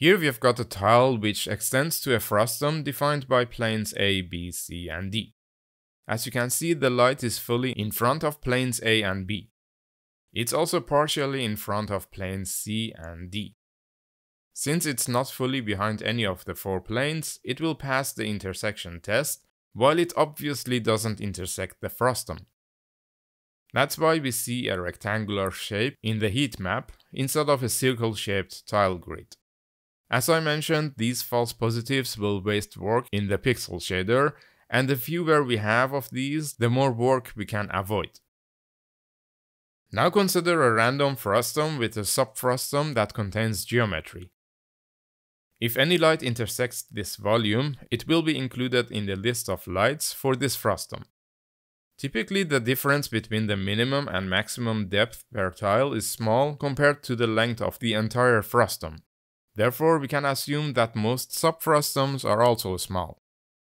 Here we've got a tile which extends to a frustum defined by planes A, B, C, and D. As you can see, the light is fully in front of planes A and B. It's also partially in front of planes C and D. Since it's not fully behind any of the four planes, it will pass the intersection test, while it obviously doesn't intersect the frustum. That's why we see a rectangular shape in the heat map instead of a circle-shaped tile grid. As I mentioned, these false positives will waste work in the pixel shader, and the fewer we have of these, the more work we can avoid. Now consider a random frustum with a subfrustum that contains geometry. If any light intersects this volume, it will be included in the list of lights for this frustum. Typically the difference between the minimum and maximum depth per tile is small compared to the length of the entire frustum. Therefore, we can assume that most subfrustums are also small.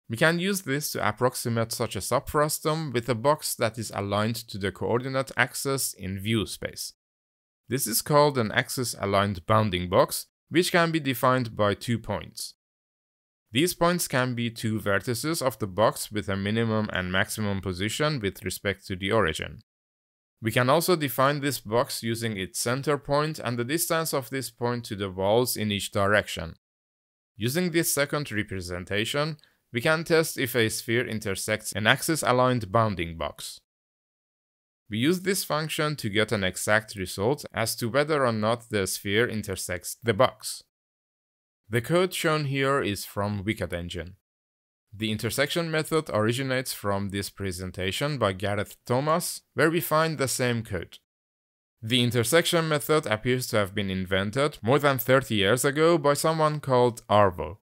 We can use this to approximate such a subfrustum with a box that is aligned to the coordinate axis in view space. This is called an axis-aligned bounding box, which can be defined by two points. These points can be two vertices of the box with a minimum and maximum position with respect to the origin. We can also define this box using its center point and the distance of this point to the walls in each direction. Using this second representation, we can test if a sphere intersects an axis-aligned bounding box. We use this function to get an exact result as to whether or not the sphere intersects the box. The code shown here is from Wicked Engine. The intersection method originates from this presentation by Gareth Thomas, where we find the same code. The intersection method appears to have been invented more than 30 years ago by someone called Arvo.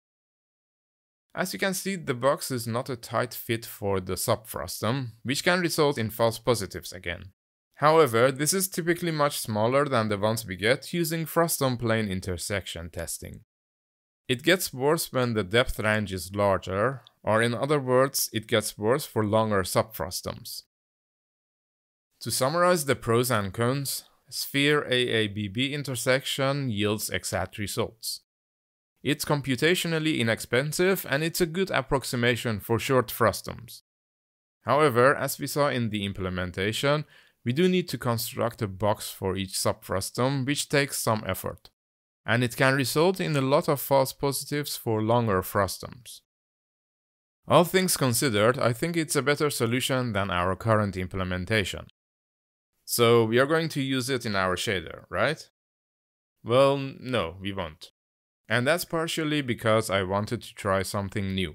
As you can see, the box is not a tight fit for the subfrustum, which can result in false positives again. However, this is typically much smaller than the ones we get using frustum plane intersection testing. It gets worse when the depth range is larger, or in other words, it gets worse for longer subfrustums. To summarize the pros and cons, sphere AABB intersection yields exact results. It's computationally inexpensive and it's a good approximation for short frustums. However, as we saw in the implementation, we do need to construct a box for each subfrustum, which takes some effort and it can result in a lot of false positives for longer frustums. All things considered, I think it's a better solution than our current implementation. So we are going to use it in our shader, right? Well, no, we won't. And that's partially because I wanted to try something new.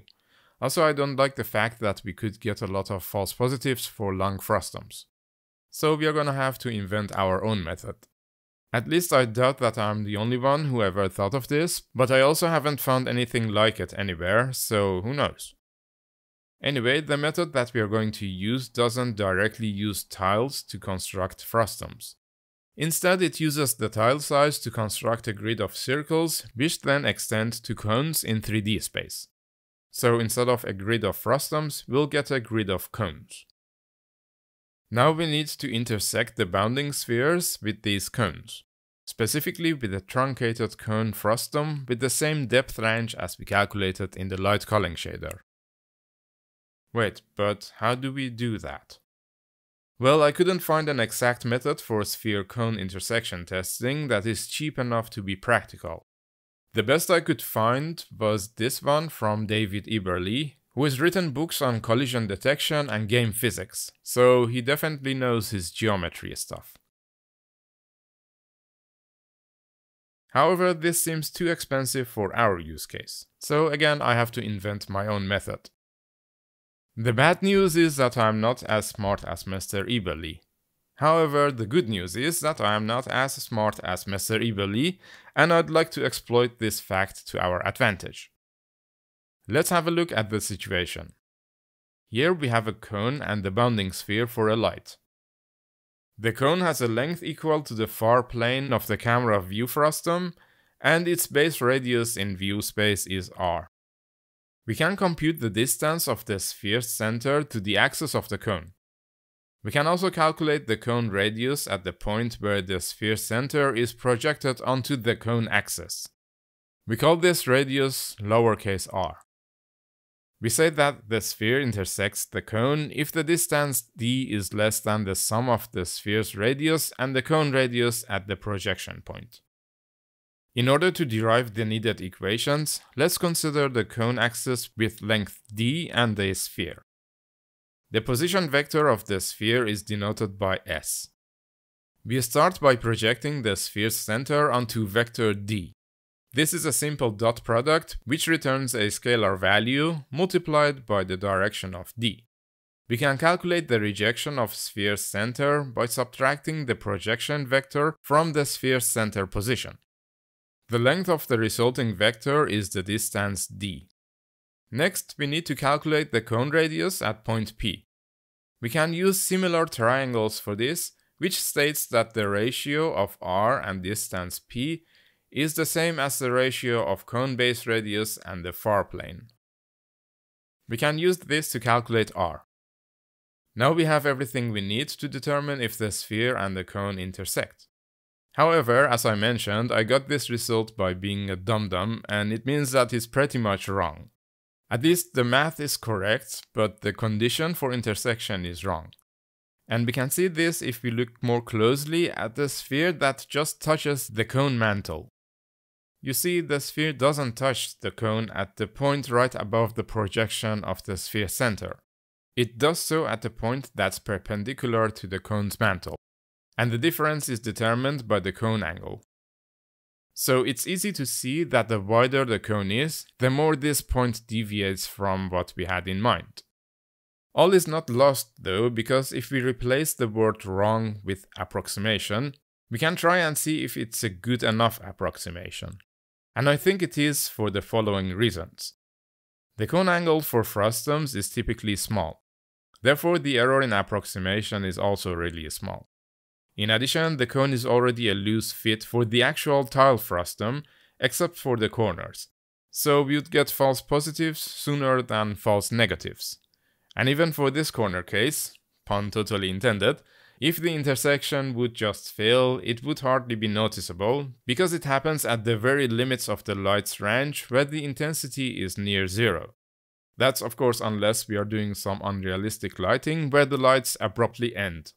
Also, I don't like the fact that we could get a lot of false positives for long frustums. So we are gonna have to invent our own method. At least I doubt that I'm the only one who ever thought of this, but I also haven't found anything like it anywhere, so who knows. Anyway, the method that we are going to use doesn't directly use tiles to construct frustums. Instead, it uses the tile size to construct a grid of circles, which then extend to cones in 3D space. So instead of a grid of frustums, we'll get a grid of cones. Now we need to intersect the bounding spheres with these cones, specifically with a truncated cone frustum with the same depth range as we calculated in the light culling shader. Wait, but how do we do that? Well, I couldn't find an exact method for sphere-cone intersection testing that is cheap enough to be practical. The best I could find was this one from David Eberly, who has written books on collision detection and game physics, so he definitely knows his geometry stuff. However, this seems too expensive for our use case, so again I have to invent my own method. The bad news is that I'm not as smart as Mr. Eberly. However, the good news is that I am not as smart as Mr. Eberly, and I'd like to exploit this fact to our advantage. Let's have a look at the situation. Here we have a cone and the bounding sphere for a light. The cone has a length equal to the far plane of the camera view frustum, and its base radius in view space is r. We can compute the distance of the sphere's center to the axis of the cone. We can also calculate the cone radius at the point where the sphere center is projected onto the cone axis. We call this radius lowercase r. We say that the sphere intersects the cone if the distance d is less than the sum of the sphere's radius and the cone radius at the projection point. In order to derive the needed equations, let's consider the cone axis with length d and the sphere. The position vector of the sphere is denoted by s. We start by projecting the sphere's center onto vector d. This is a simple dot product which returns a scalar value multiplied by the direction of d. We can calculate the rejection of sphere's center by subtracting the projection vector from the sphere's center position. The length of the resulting vector is the distance d. Next, we need to calculate the cone radius at point P. We can use similar triangles for this, which states that the ratio of r and distance p is the same as the ratio of cone base radius and the far plane. We can use this to calculate r. Now we have everything we need to determine if the sphere and the cone intersect. However, as I mentioned, I got this result by being a dum-dum, and it means that it's pretty much wrong. At least the math is correct, but the condition for intersection is wrong. And we can see this if we look more closely at the sphere that just touches the cone mantle. You see, the sphere doesn't touch the cone at the point right above the projection of the sphere center. It does so at a point that's perpendicular to the cone's mantle, and the difference is determined by the cone angle. So it's easy to see that the wider the cone is, the more this point deviates from what we had in mind. All is not lost though, because if we replace the word wrong with approximation, we can try and see if it's a good enough approximation and I think it is for the following reasons. The cone angle for frustums is typically small, therefore the error in approximation is also really small. In addition, the cone is already a loose fit for the actual tile frustum, except for the corners, so we would get false positives sooner than false negatives. And even for this corner case, pun totally intended, if the intersection would just fail, it would hardly be noticeable, because it happens at the very limits of the light's range where the intensity is near zero. That's of course unless we are doing some unrealistic lighting where the lights abruptly end.